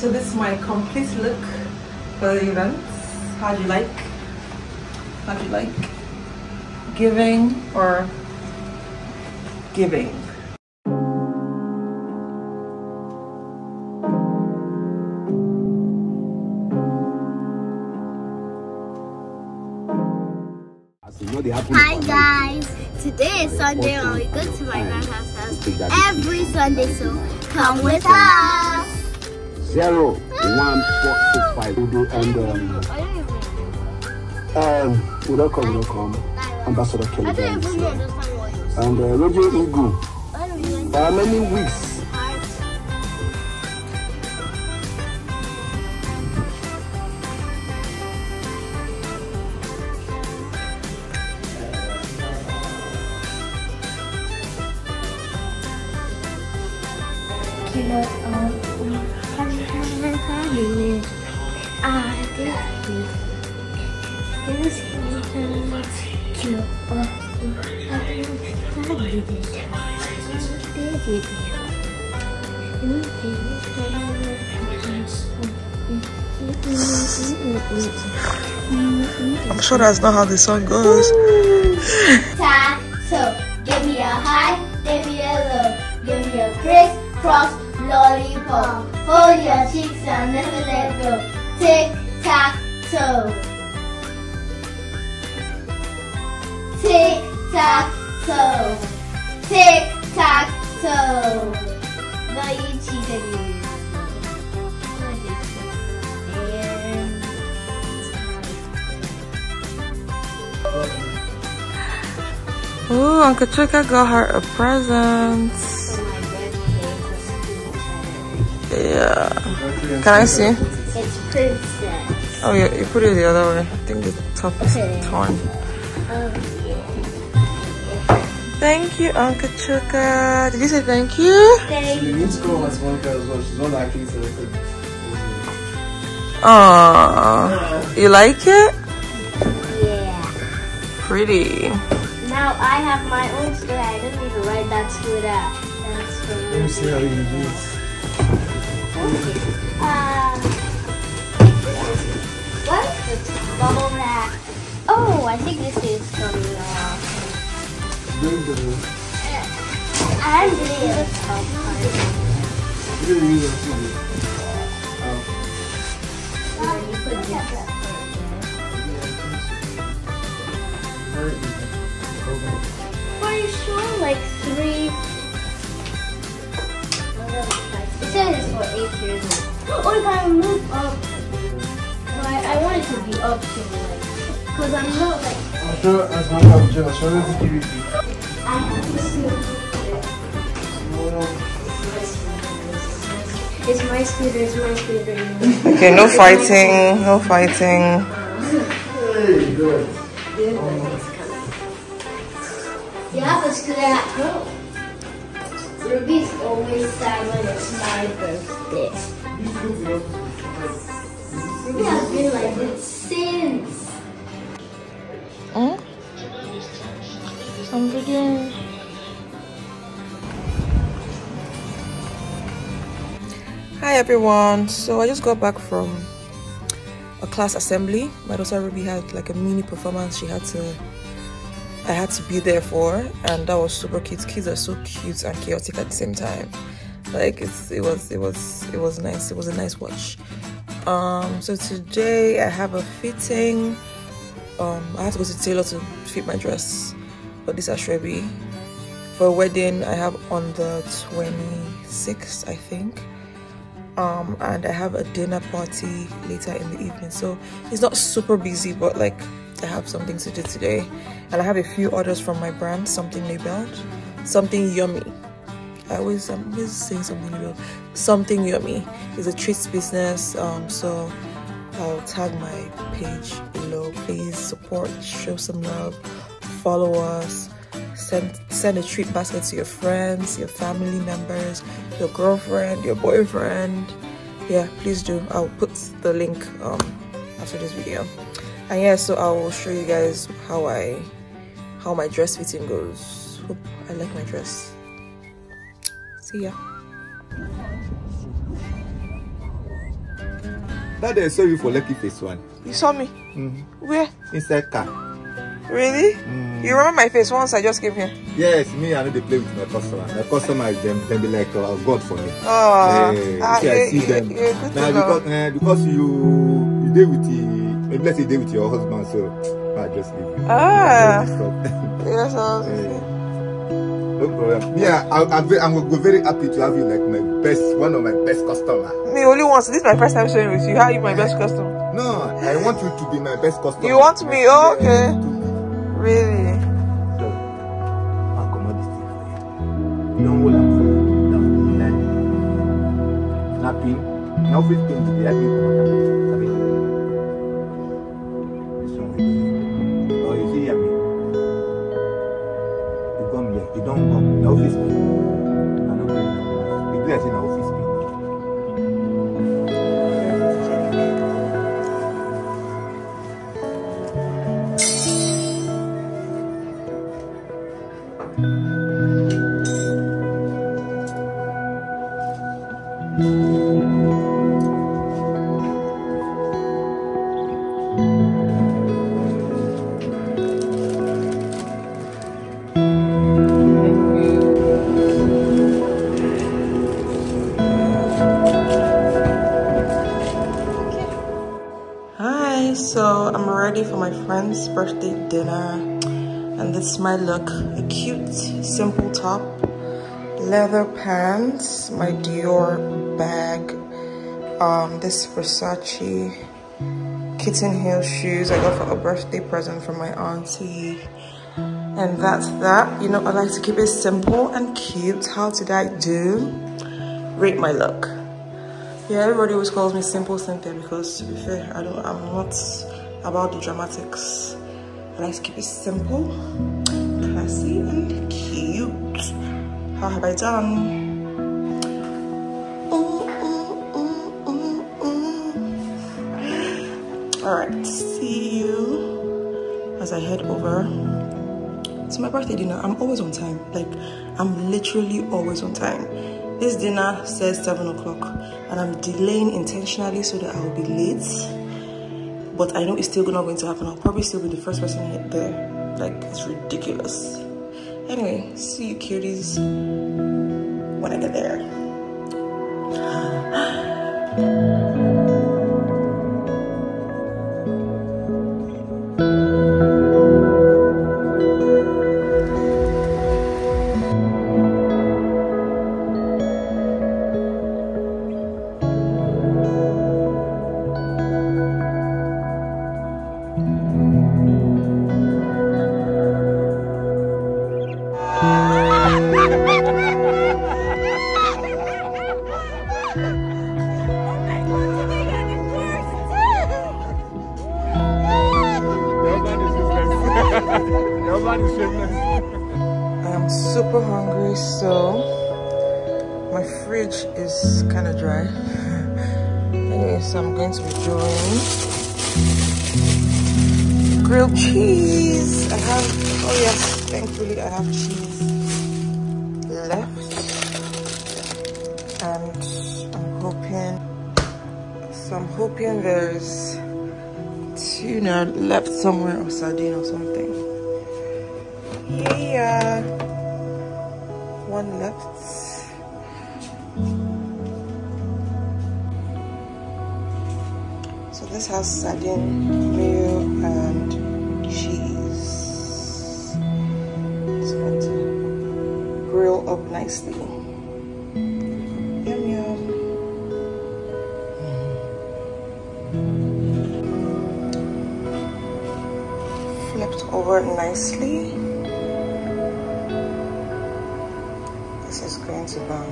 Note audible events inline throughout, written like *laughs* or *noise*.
so this is my complete look for the event. How do you like? How do you like? Giving or giving? Hi guys, today is Sunday and we go to my grandma's house every Sunday, so come with us. Zero one four six five and um um we don't come, we don't come. Ambassador I Kelly don't Benz even understand what you said. and uh, Radio Eagle. I don't even For how many weeks? I'm sure that's not how the song goes. So give me a high, give me a low, give me a crisscross lollipop. Hold your cheeks and never let go. Tick tock toe. Tick tock toe. Tick tock toe. No, you cheated me. Oh, Uncle Chika got her a present. Yeah. Can I see? It's princess. Oh, yeah, you put it the other way. I think the top is torn. Oh. Thank you, Uncle Chuka. Did you say thank you? Thank The new school has one girl as well. She's not actually selected. Aww. You like it? Yeah. Pretty. Now I have my own story. I don't need to write that story out. That's for Let me see how you do it. Uh, what is this? Bubble wrap. Oh, I think this is from uh, Bring the. I'm doing the top part. You didn't use it too. And then you put this. Very easy. Okay. Are you sure? Like three. It says for eight years old. Oh, you gotta move up. I, I want it to be up to like, cause I'm not like I'm as much as Jill, I'm sure there's security. I have to smooth. It's my scooter. It's my scooter. Okay, no fighting. No fighting. Hey, good. You have a scooter at home. Ruby's always sad when it's my birthday. Ruby has been like this since. I'm. Hi everyone. So I just got back from a class assembly. My daughter Ruby had like a mini performance she had to I had to be there for and that was super cute. Kids are so cute and chaotic at the same time. Like it's it was it was it was nice. It was a nice watch. Um so today I have a fitting um I had to go to tailor to fit my dress for this aso ebi for a wedding i have on the 26th i think um and i have a dinner party later in the evening so it's not super busy but like i have something to do today and i have a few orders from my brand something labeled something yummy I always I'm always saying something about something yummy. It's a treats business. Um, so I'll tag my page below. Please support, show some love, follow us, send send a treat basket to your friends, your family members, your girlfriend, your boyfriend. Yeah, please do. I'll put the link um after this video. And yeah, so I will show you guys how I how my dress fitting goes. Hope I like my dress. See ya. That day I saw you for Lucky Face One. You saw me? Mm. Where? Inside car. Really? Mm. You remember my face once I just came here? Yes, me, I know they play with my customer. My customer, is them, them be like uh, God for me. Oh, Eh, see, I see you- them. you're Now because uh, because you you did with the maybe let's say you with your husband, so I just leave you. Ah. *laughs* Yes, I Eh, no problem. Yeah, I, I'm very, I'm very happy to have you like my best, one of my best customer. Me only once. This is my first time showing with you. How are you my best customer? No, I want you to be my best customer. You want me? Oh, okay. Really? So, I'll commode this thing for you. Don't hold on for you. Snapping. Now, feel things to be happy. So I'm ready for my friend's birthday dinner. And this is my look. A cute, simple top, leather pants, my Dior bag, um, this Versace kitten heel shoes I got for a birthday present from my auntie. And that's that. You know, I like to keep it simple and cute. How did I do? Rate my look. Yeah, everybody always calls me Simple Cynthia because to be fair, I don't I'm not about the dramatics. I like to keep it simple, classy, and cute. How have I done? Ooh. Alright, see you as I head over to my birthday dinner. I'm always on time. Like, I'm literally always on time. This dinner says 7 o'clock, and I'm delaying intentionally so that I'll be late. But I know it's still not going to happen. I'll probably still be the first person there. Like, it's ridiculous. Anyway, see you cuties when I get there. Dry. anyway, so I'm going to be doing grilled cheese. I have, oh yes, thankfully I have cheese left. And I'm hoping, so I'm hoping there's tuna left somewhere or sardine or something. Yeah, one left. Has sardine, mayo, and cheese. It's going to grill up nicely. Yum yum. Flipped over nicely. This is going to burn.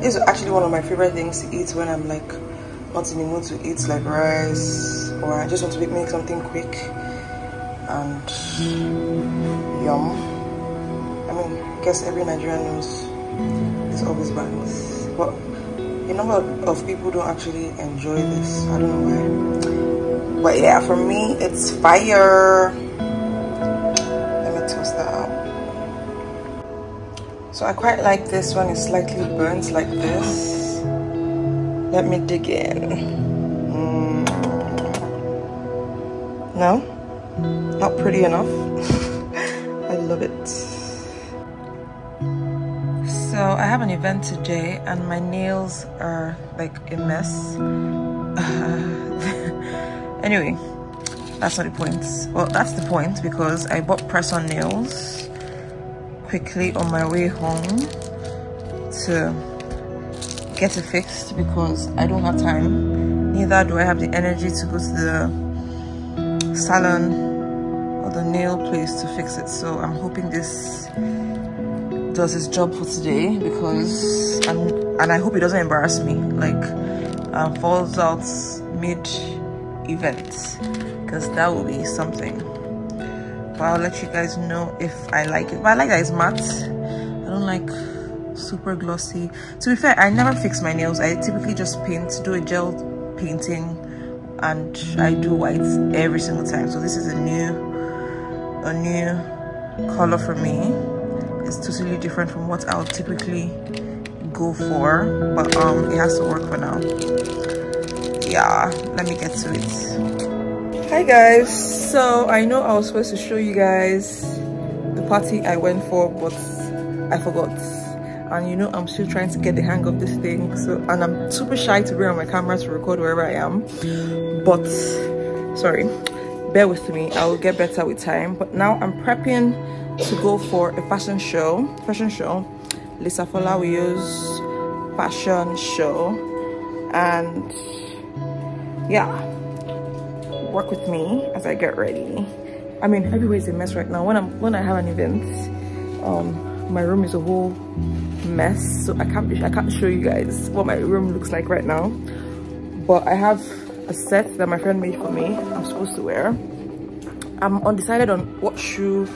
This is actually one of my favorite things to eat when I'm like not in the mood to eat like rice or I just want to make, something quick and yum. I mean, I guess every Nigerian knows this always burns. But a number of people don't actually enjoy this. I don't know why. But yeah, for me, it's fire. Let me toast that up. So I quite like this one. It's slightly burnt like this. Let me dig in. Mm. No? Not pretty enough? *laughs* I love it. So I have an event today and my nails are like a mess. *laughs* anyway, that's not the point. Well, that's the point because I bought press-on nails quickly on my way home to get it fixed because I don't have time. Neither do I have the energy to go to the salon or the nail place to fix it. So I'm hoping this does its job for today because I'm, and I hope it doesn't embarrass me like um, falls out mid event because that will be something but I'll let you guys know if I like it but I like that it's matte I don't like super glossy. To be fair I never fix my nails. I typically just paint do a gel painting and I do white every single time. So this is a new a new color for me. It's totally different from what I'll typically go for but um it has to work for now. Yeah let me get to it. Hi guys. So I know I was supposed to show you guys the party I went for but I forgot and you know I'm still trying to get the hang of this thing so and I'm super shy to bring on my camera to record wherever I am but sorry bear with me I'll get better with time but now I'm prepping to go for a fashion show fashion show Lisa Folawiyo's fashion show and yeah work with me as I get ready. I mean everywhere is a mess right now. When I'm when I have an event um my room is a whole mess so I can't I can't show you guys what my room looks like right now. But I have a set that my friend made for me I'm supposed to wear. I'm undecided on what shoe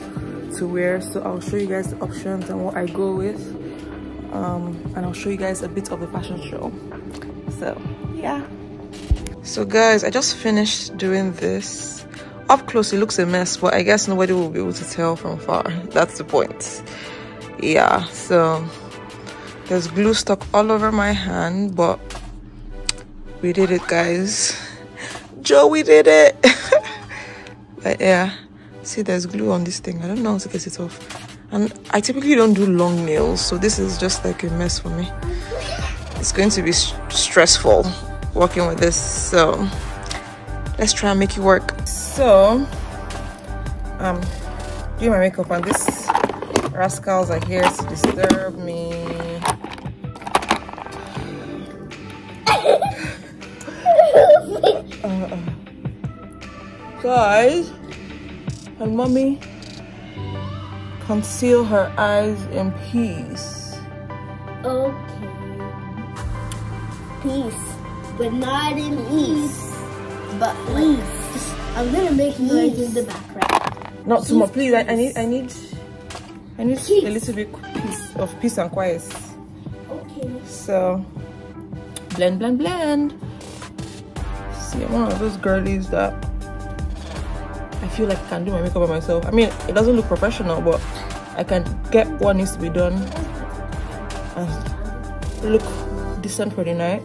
to wear so I'll show you guys the options and what I go with. Um, and I'll show you guys a bit of the fashion show. So yeah. So guys I just finished doing this. Up close it looks a mess but I guess nobody will be able to tell from far. *laughs* That's the point yeah so there's glue stuck all over my hand but we did it guys. Joe we did it. *laughs* But yeah see there's glue on this thing. I don't know how to get it off. And I typically don't do long nails so this is just like a mess for me. It's going to be stressful working with this so let's try and make it work. So um do my makeup and these rascals are here to disturb me uh, *laughs* guys and mommy conceal her eyes in peace. Okay. Peace. But not in peace. But like, I'm gonna make noise in the background. Not too much, please. I, I need, I need, I need peace. a little bit piece of peace and quiet. Okay. So, blend, blend, blend. See, I'm one of those girlies that I feel like I can do my makeup by myself. I mean, it doesn't look professional, but I can get what needs to be done and look decent for the night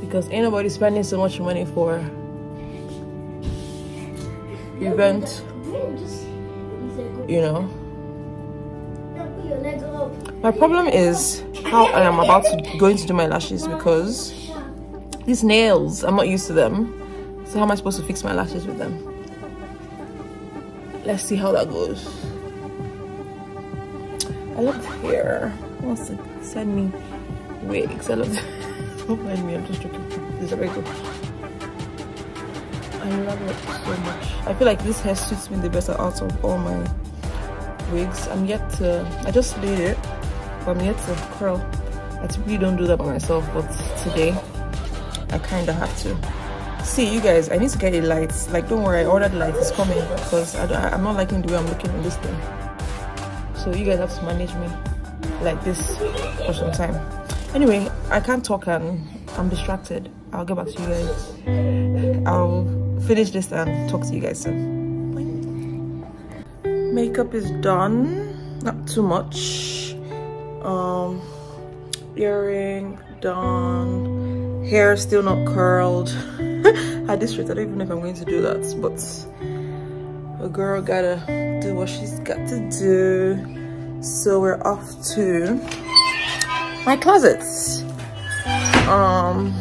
because ain't nobody spending so much money for event, you know. My problem is how I am about to going to do my lashes because these nails, I'm not used to them. So how am I supposed to fix my lashes with them? let's see how that goes. I love hair. Who wants to send me wigs? I love *laughs* don't mind me I'm just joking. This is very good. I love it so much. I feel like this hair suits me the best out of all my wigs. I'm yet to I just laid it I'm yet to curl I typically don't do that by myself but today I kind of have to. See you guys i need to get a light. Like don't worry i ordered light it's coming because I, am not liking the way i'm looking on this thing. So you guys have to manage me like this for some time. Anyway i can't talk and i'm distracted. I'll get back to you guys. I'll finish this and talk to you guys soon. Makeup is done. Not too much um earring done hair still not curled. At this rate i don't even know if i'm going to do that but a girl gotta do what she's got to do. So we're off to my closets. Um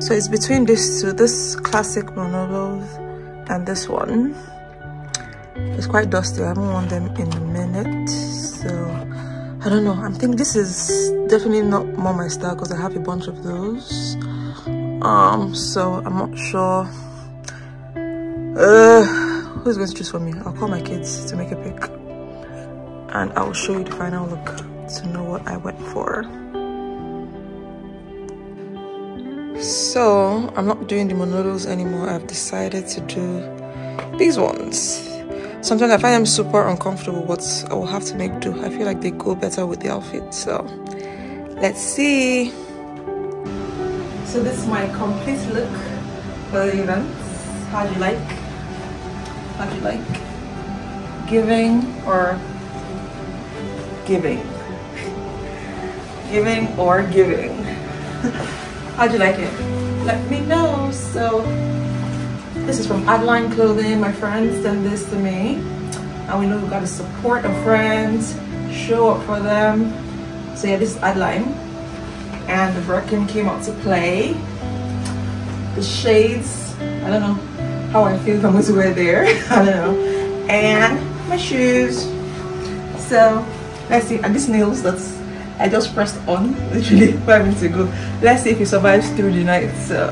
so it's between these two this classic Manolos and this one it's quite dusty. I haven't worn them in a minute so i don't know. I'm thinking this is definitely not more my style because i have a bunch of those. Um so i'm not sure. Uh who's going to choose for me? I'll call my kids to make a pick and i will show you the final look to know what i went for. So i'm not doing the Manolos anymore. I've decided to do these ones sometimes i find them super uncomfortable but i will have to make do. I feel like they go better with the outfit so let's see. So this is my complete look for the event. How do you like? How do you like giving or giving? *laughs* Giving or giving? *laughs* How do you like it? Let me know so this is from Adeline Clothing. My friends sent this to me. And we know we gotta support our friends show up for them. So yeah this is Adeline and the Birkin came out to play. The shades I don't know how I feel if I'm going to wear there. *laughs* I don't know. And my shoes. So let's see. And these nails that's I just pressed on *laughs* literally five minutes ago let's see if it survives through the night so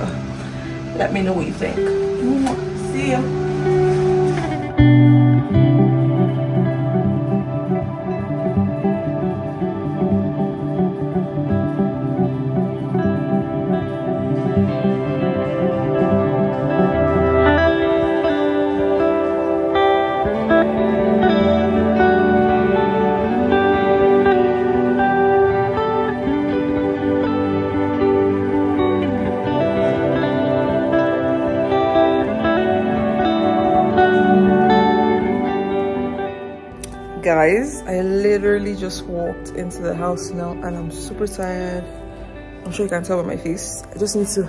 let me know what you think. Mm-hmm. See you guys i literally just walked into the house now and i'm super tired. I'm sure you can tell by my face. I just need to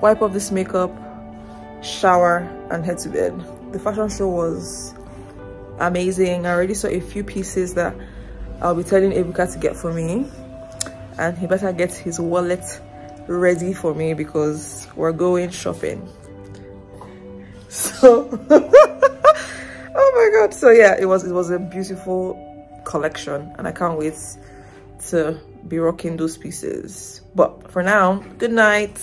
wipe off this makeup shower and head to bed. The fashion show was amazing. I already saw a few pieces that i'll be telling ebuka to get for me. And he better get his wallet ready for me because we're going shopping. *laughs* So *laughs* so yeah it was it was a beautiful collection and i can't wait to be rocking those pieces. But for now good night